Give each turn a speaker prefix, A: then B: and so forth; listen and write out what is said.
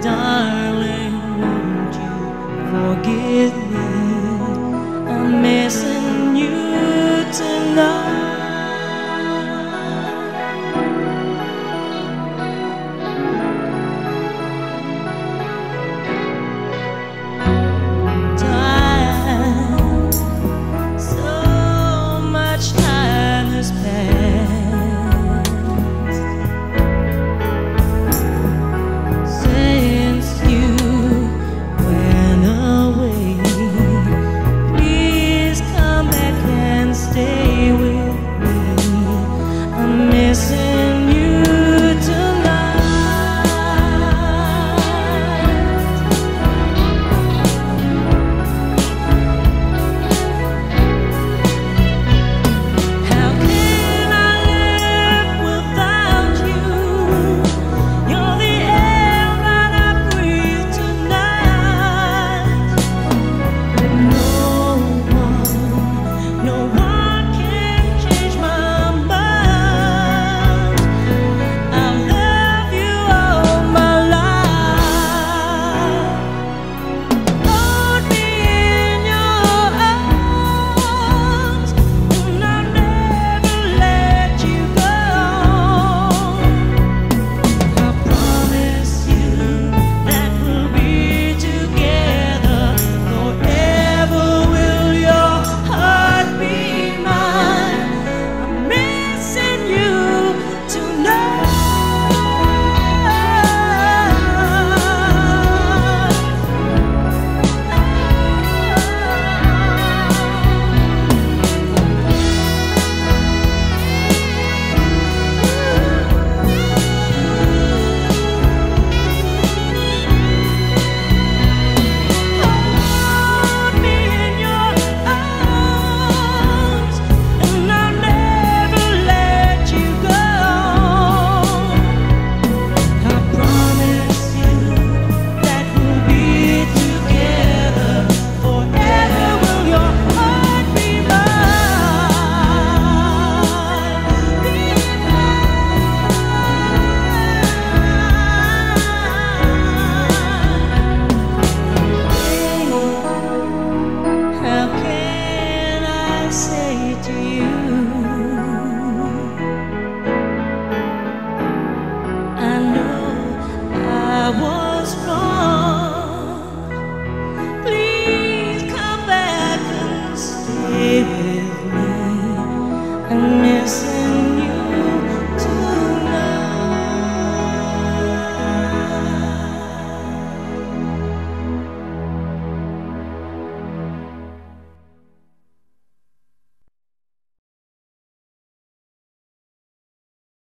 A: done. I say to you I know I was wrong. Please come back and stay